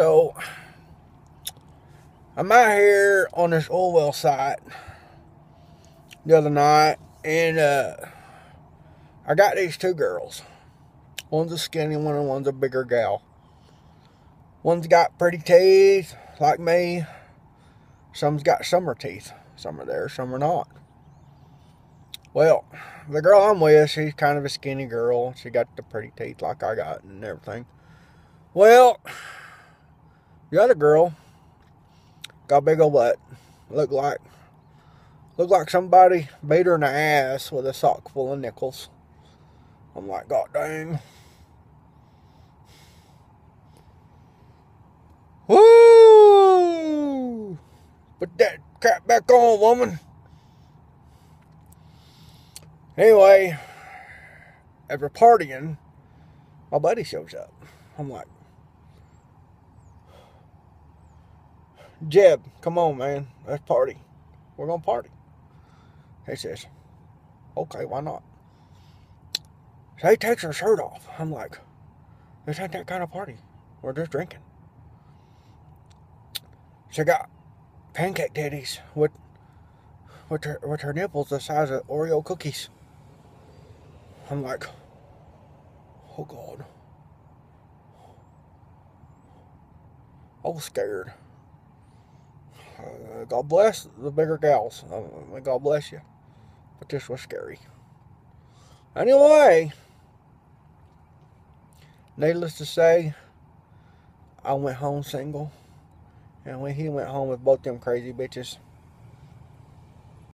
So, I'm out here on this oil well site the other night, and uh, I got these two girls. One's a skinny one, and one's a bigger gal. One's got pretty teeth, like me. Some's got summer teeth. Some are there, some are not. Well, the girl I'm with, she's kind of a skinny girl. She got the pretty teeth like I got and everything. Well, the other girl got a big old butt. Looked like looked like somebody beat her in the ass with a sock full of nickels. I'm like, God dang. Woo! Put that crap back on, woman. Anyway, after partying, my buddy shows up. I'm like, Jeb, come on, man. Let's party. We're going to party. He says, okay, why not? So he takes her shirt off. I'm like, this ain't that kind of party. We're just drinking. She got pancake titties with with her with her nipples the size of Oreo cookies. I'm like, oh God. I was scared. Uh, God bless the bigger gals. Uh, God bless you. But this was scary. Anyway, needless to say, I went home single. And when he went home with both them crazy bitches.